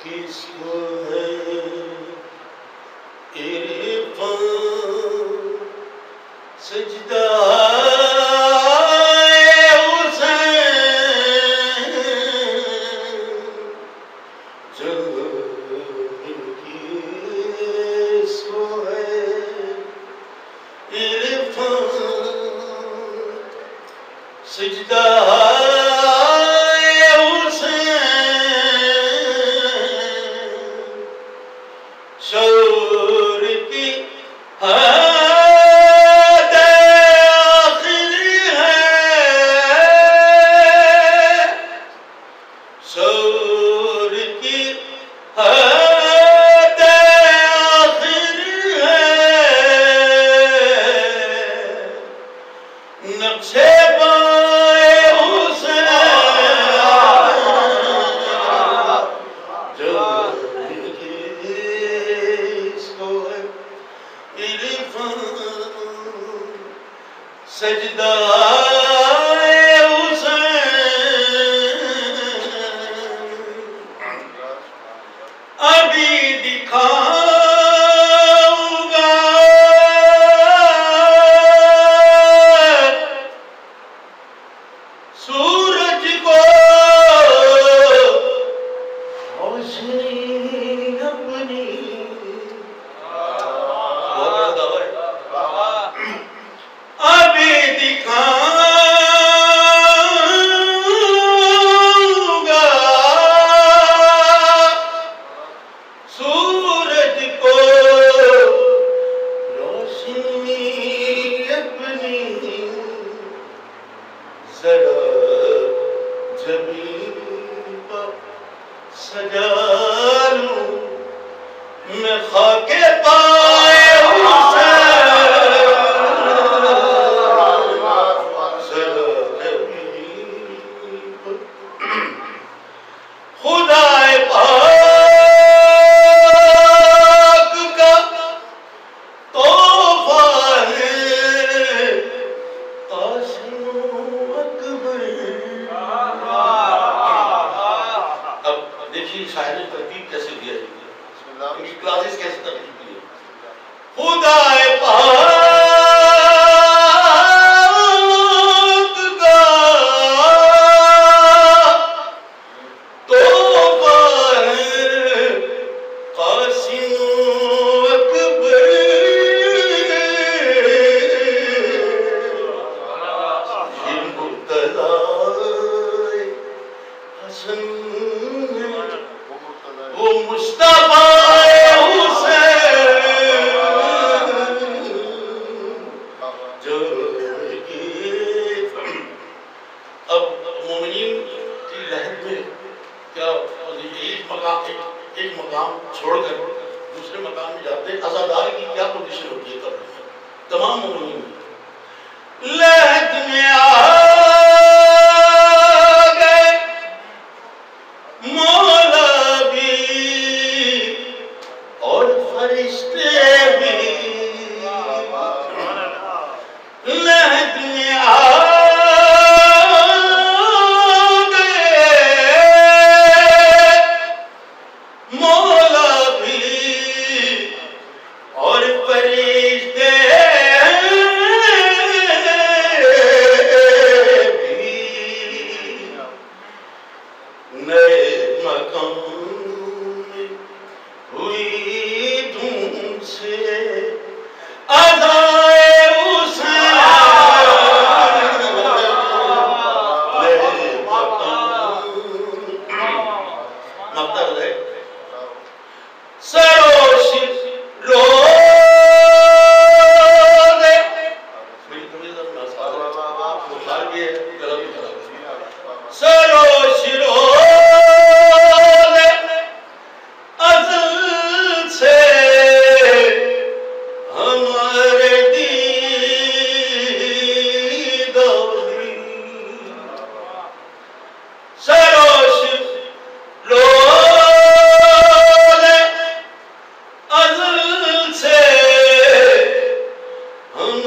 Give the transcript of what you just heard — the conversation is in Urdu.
Krishna Shri خاک Куда? مقام چھوڑ کر دوسرے مقام میں جاتے ہیں ازادار کی کیا پوزیشن ہوتی ہے تمام عمومی میں لہد میں آ ہوئی دھوم سے آزاد